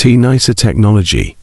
T-NISA technology.